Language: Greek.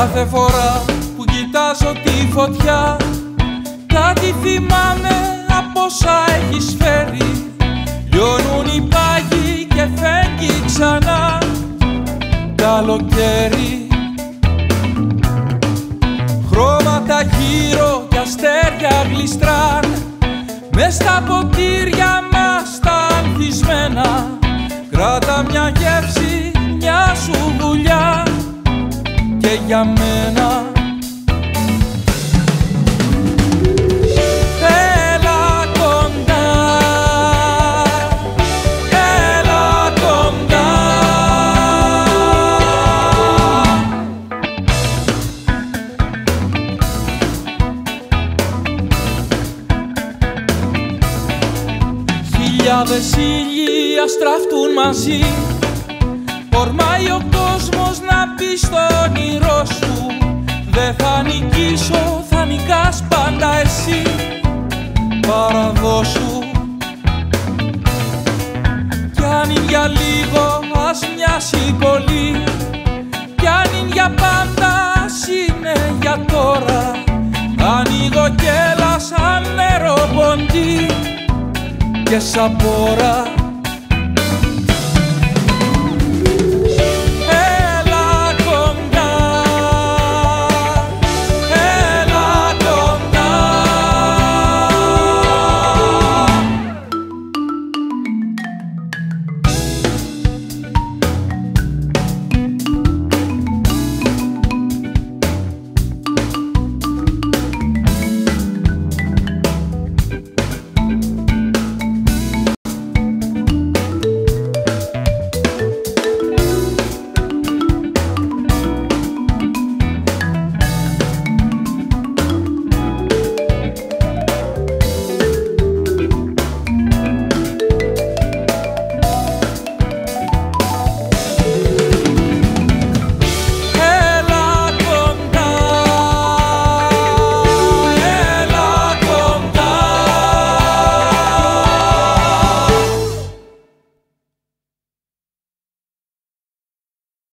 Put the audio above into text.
Κάθε φορά που κοιτάζω τη φωτιά Κάτι θυμάμαι από όσα έχεις φέρει. Λιώνουν οι πάγοι και φέγγει ξανά Καλοκαίρι. Χρώματα γύρω και αστέρια γλιστράν Μες στα ποτήρια μας τα ανθισμένα. Κράτα μια γεύση, μια σου δουλειά Και για μένα. Έλα κοντά Έλα κοντά. Χιλιάδες ήλιοι αστραφτούν μαζί Ορμάει ο κόσμος να μπει στο όνειρό σου Δεν θα νικήσω, θα νικάς πάντα εσύ Παραδόσου Κι αν είναι για λίγο ας μοιάσει πολύ Κι αν είναι για πάντα ας είναι για τώρα. Ανοίγω κέλα σαν νερό ποντί και σαπορα